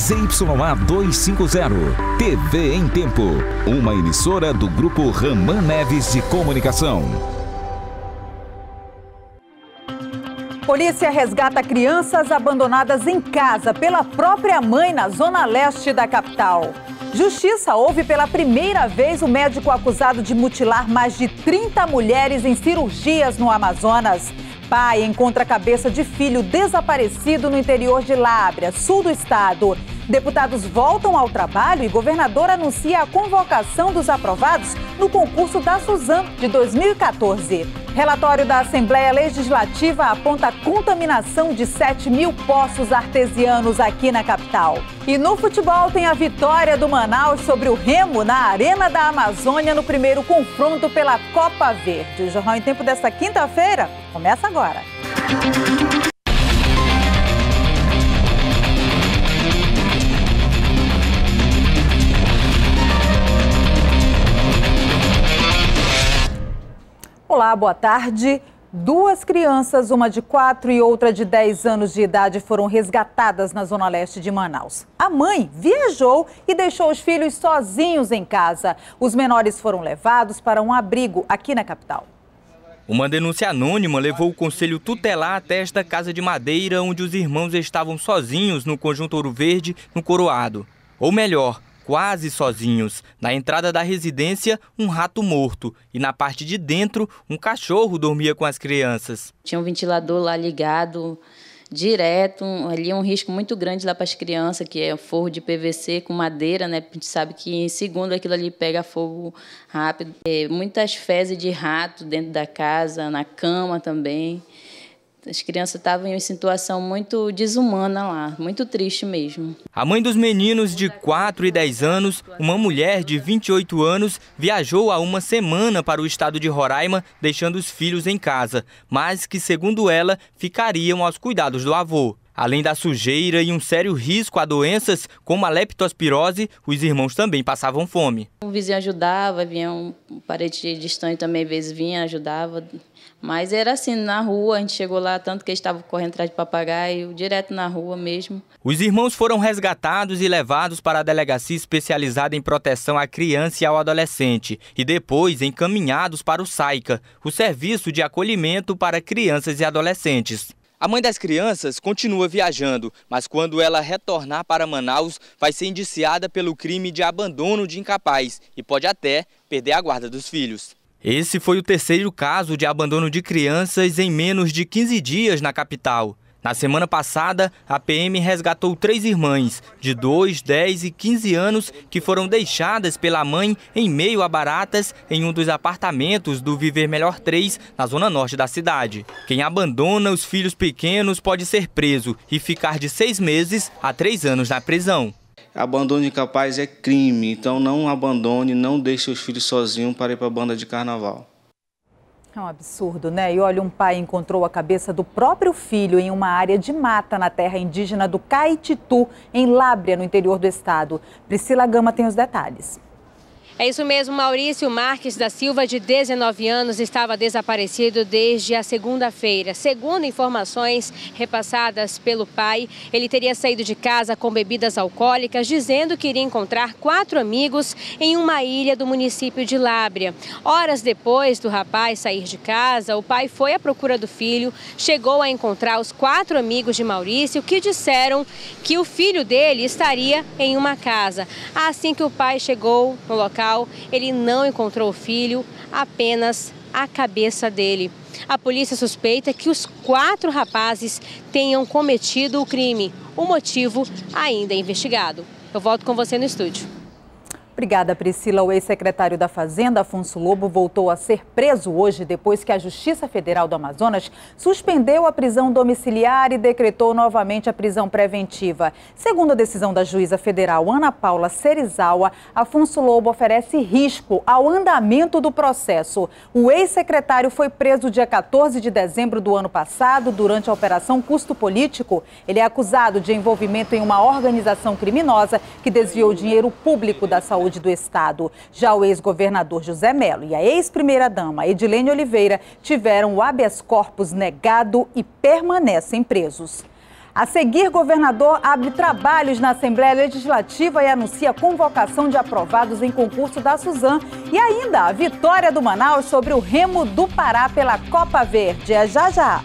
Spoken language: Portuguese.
ZYA 250, TV em Tempo. Uma emissora do Grupo Raman Neves de Comunicação. Polícia resgata crianças abandonadas em casa pela própria mãe na zona leste da capital. Justiça ouve pela primeira vez o médico acusado de mutilar mais de 30 mulheres em cirurgias no Amazonas. Pai encontra a cabeça de filho desaparecido no interior de Lábrea, sul do estado. Deputados voltam ao trabalho e governador anuncia a convocação dos aprovados no concurso da Suzan de 2014. Relatório da Assembleia Legislativa aponta contaminação de 7 mil poços artesianos aqui na capital. E no futebol tem a vitória do Manaus sobre o Remo na Arena da Amazônia no primeiro confronto pela Copa Verde. O Jornal em Tempo desta quinta-feira começa agora. Boa tarde. Duas crianças, uma de 4 e outra de 10 anos de idade, foram resgatadas na zona leste de Manaus. A mãe viajou e deixou os filhos sozinhos em casa. Os menores foram levados para um abrigo aqui na capital. Uma denúncia anônima levou o conselho tutelar até esta casa de madeira onde os irmãos estavam sozinhos no conjunto Ouro Verde, no Coroado. Ou melhor, quase sozinhos. Na entrada da residência, um rato morto e na parte de dentro, um cachorro dormia com as crianças. Tinha um ventilador lá ligado direto, ali é um risco muito grande lá para as crianças, que é forro de PVC com madeira, né? A gente sabe que em segundo aquilo ali pega fogo rápido. É, muitas fezes de rato dentro da casa, na cama também. As crianças estavam em uma situação muito desumana lá, muito triste mesmo. A mãe dos meninos de 4 e 10 anos, uma mulher de 28 anos, viajou há uma semana para o estado de Roraima, deixando os filhos em casa, mas que, segundo ela, ficariam aos cuidados do avô. Além da sujeira e um sério risco a doenças como a leptospirose, os irmãos também passavam fome. O vizinho ajudava, vinha um parente distante também, às vezes vinha, ajudava. Mas era assim, na rua, a gente chegou lá, tanto que eles estavam correndo atrás de papagaio, direto na rua mesmo. Os irmãos foram resgatados e levados para a delegacia especializada em proteção à criança e ao adolescente, e depois encaminhados para o SAICA, o Serviço de Acolhimento para Crianças e Adolescentes. A mãe das crianças continua viajando, mas quando ela retornar para Manaus, vai ser indiciada pelo crime de abandono de incapaz e pode até perder a guarda dos filhos. Esse foi o terceiro caso de abandono de crianças em menos de 15 dias na capital. Na semana passada, a PM resgatou três irmãs, de 2, 10 e 15 anos, que foram deixadas pela mãe em meio a baratas em um dos apartamentos do Viver Melhor 3, na zona norte da cidade. Quem abandona os filhos pequenos pode ser preso e ficar de seis meses a três anos na prisão. Abandono incapaz é crime, então não abandone, não deixe seus filhos sozinhos para ir para a banda de carnaval. É um absurdo, né? E olha, um pai encontrou a cabeça do próprio filho em uma área de mata na terra indígena do Caititu, em Lábrea, no interior do estado. Priscila Gama tem os detalhes. É isso mesmo, Maurício Marques da Silva, de 19 anos, estava desaparecido desde a segunda-feira. Segundo informações repassadas pelo pai, ele teria saído de casa com bebidas alcoólicas, dizendo que iria encontrar quatro amigos em uma ilha do município de Lábrea. Horas depois do rapaz sair de casa, o pai foi à procura do filho, chegou a encontrar os quatro amigos de Maurício que disseram que o filho dele estaria em uma casa. Assim que o pai chegou no local, local, ele não encontrou o filho, apenas a cabeça dele. A polícia suspeita que os quatro rapazes tenham cometido o crime. O motivo ainda é investigado. Eu volto com você no estúdio. Obrigada, Priscila. O ex-secretário da Fazenda, Afonso Lobo, voltou a ser preso hoje depois que a Justiça Federal do Amazonas suspendeu a prisão domiciliar e decretou novamente a prisão preventiva. Segundo a decisão da juíza federal Ana Paula Serizawa, Afonso Lobo oferece risco ao andamento do processo. O ex-secretário foi preso dia 14 de dezembro do ano passado durante a Operação Custo Político. Ele é acusado de envolvimento em uma organização criminosa que desviou dinheiro público da saúde Saúde do Estado. Já o ex-governador José Melo e a ex-primeira-dama Edilene Oliveira tiveram o habeas corpus negado e permanecem presos. A seguir, governador abre trabalhos na Assembleia Legislativa e anuncia convocação de aprovados em concurso da Suzan. E ainda a vitória do Manaus sobre o Remo do Pará pela Copa Verde. É já já.